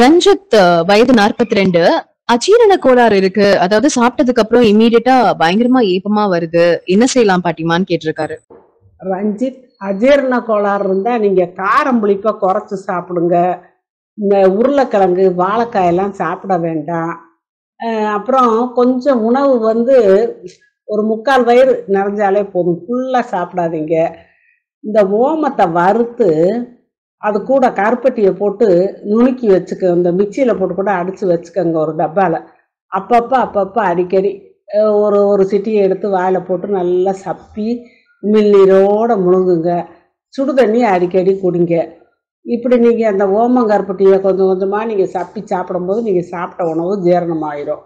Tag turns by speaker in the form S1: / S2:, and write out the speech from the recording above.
S1: ரஞ்சித் வயது நாற்பத்தி ரெண்டு அஜீரண கோளாறு இருக்கு. அதாவது சாப்பிட்டதுக்கு அப்புறம் இமீடியட்டா பயங்கரமா ஏப்பமா வருது. என்ன செய்யலாம் பாட்டிமான்னு கேட்டிருக்காரு.
S2: ரஞ்சித் அஜீரண கோளாறு இருந்தால் நீங்கள் காரம் புளிப்பை குறைச்சு சாப்பிடுங்க. இந்த உருளைக்கிழங்கு வாழைக்காயெல்லாம் சாப்பிட வேண்டாம். அப்புறம் கொஞ்சம் உணவு வந்து ஒரு முக்கால் வயிறு நிறைஞ்சாலே போதும். ஃபுல்லாக சாப்பிடாதீங்க. இந்த ஓமத்தை வறுத்து அது கூட கருப்பட்டியை போட்டு நுணுக்கி வச்சுக்க இந்த மிக்சியில் போட்டு கூட அடித்து வச்சுக்கோங்க ஒரு டப்பாவில் அப்பப்போ அப்பப்போ அடிக்கடி. ஒரு ஒரு சிட்டியை எடுத்து வாயில் போட்டு நல்லா சப்பி உமிழ்நீரோட முழுங்குங்க. சுடு தண்ணி அடிக்கடி குடிங்க. இப்படி நீங்கள் அந்த ஓமங்கருப்பட்டியை கொஞ்சம் கொஞ்சமாக நீங்கள் சப்பி சாப்பிடும்போது நீங்கள் சாப்பிட்ட உணவு ஜீரணமாயிரும்.